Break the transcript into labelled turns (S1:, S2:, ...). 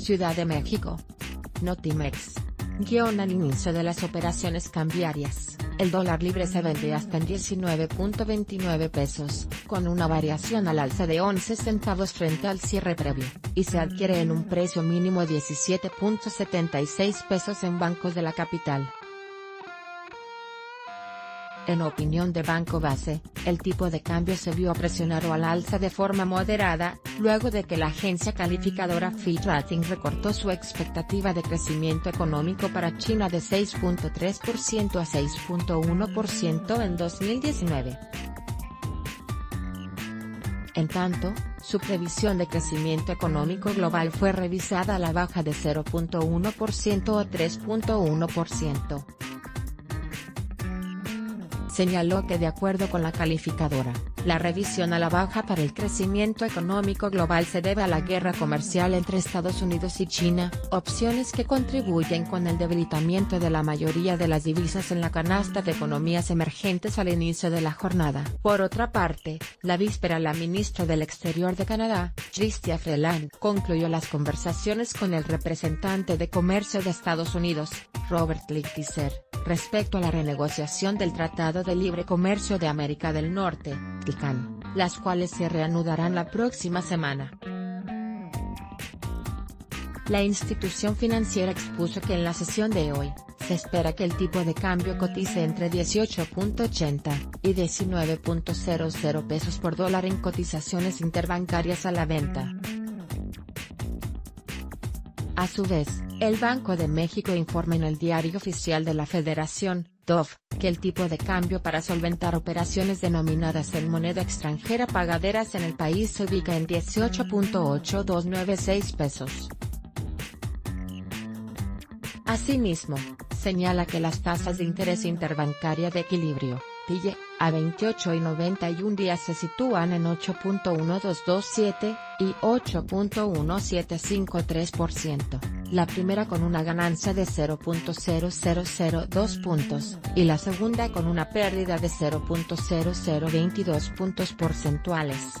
S1: Ciudad de México. Notimex. Guión al inicio de las operaciones cambiarias, el dólar libre se vende hasta en 19.29 pesos, con una variación al alza de 11 centavos frente al cierre previo, y se adquiere en un precio mínimo de 17.76 pesos en bancos de la capital. En opinión de Banco Base, el tipo de cambio se vio presionado al alza de forma moderada, luego de que la agencia calificadora Fitch Ratings recortó su expectativa de crecimiento económico para China de 6.3% a 6.1% en 2019. En tanto, su previsión de crecimiento económico global fue revisada a la baja de 0.1% a 3.1% señaló que de acuerdo con la calificadora, la revisión a la baja para el crecimiento económico global se debe a la guerra comercial entre Estados Unidos y China, opciones que contribuyen con el debilitamiento de la mayoría de las divisas en la canasta de economías emergentes al inicio de la jornada. Por otra parte, la víspera la ministra del Exterior de Canadá, Chrystia Freeland, concluyó las conversaciones con el representante de comercio de Estados Unidos, Robert Lighthizer, respecto a la renegociación del Tratado de Libre Comercio de América del Norte, TICAN, las cuales se reanudarán la próxima semana. La institución financiera expuso que en la sesión de hoy, se espera que el tipo de cambio cotice entre 18.80 y 19.00 pesos por dólar en cotizaciones interbancarias a la venta. A su vez, el Banco de México informa en el Diario Oficial de la Federación, DOF, que el tipo de cambio para solventar operaciones denominadas en moneda extranjera pagaderas en el país se ubica en 18.8296 pesos. Asimismo, señala que las tasas de interés interbancaria de equilibrio, TIE, a 28 y 91 días se sitúan en 8.1227 y 8.1753% la primera con una ganancia de 0.0002 puntos, y la segunda con una pérdida de 0.0022 puntos porcentuales.